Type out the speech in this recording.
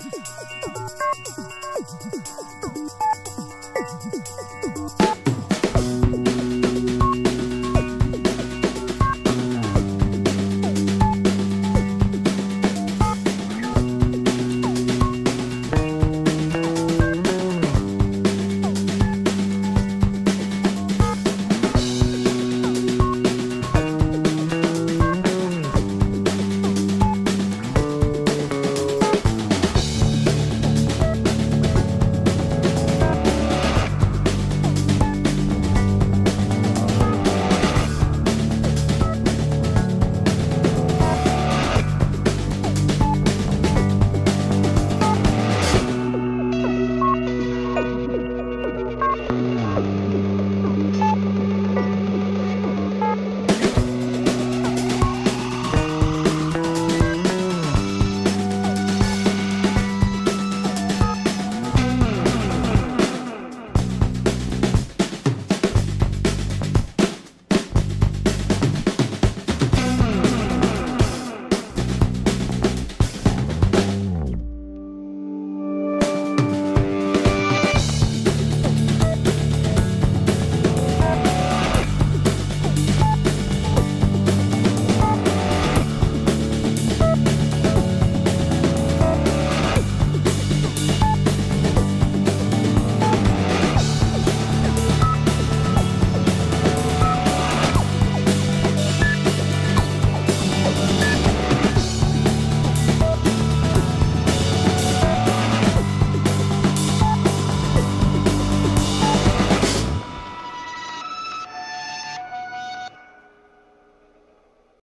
Oh,